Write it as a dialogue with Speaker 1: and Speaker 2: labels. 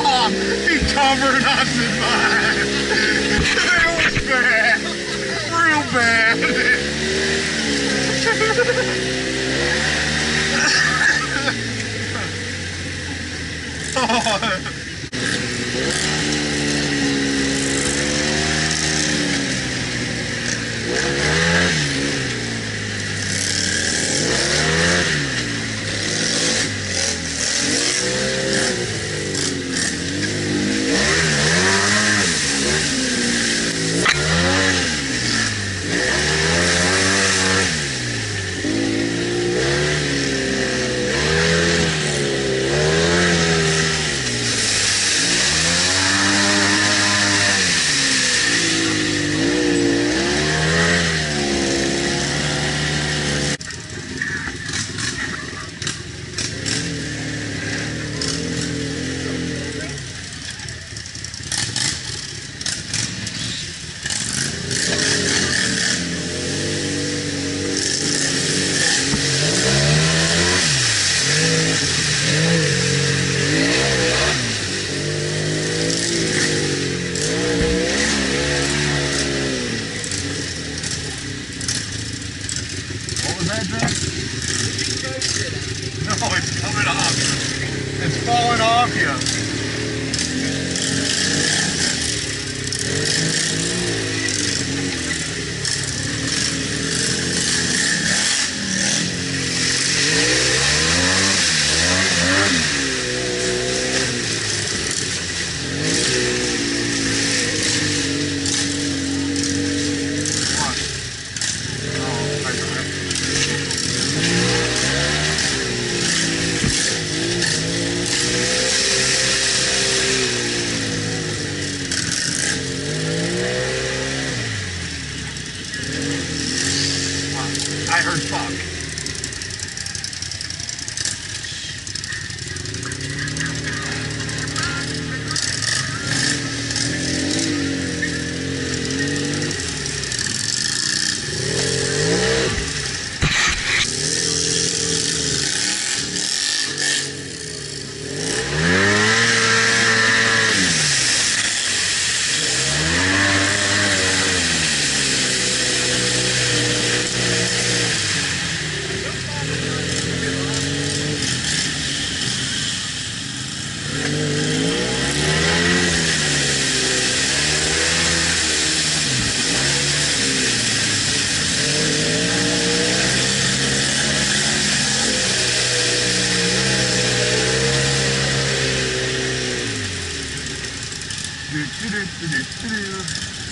Speaker 1: He covered us in mine. you.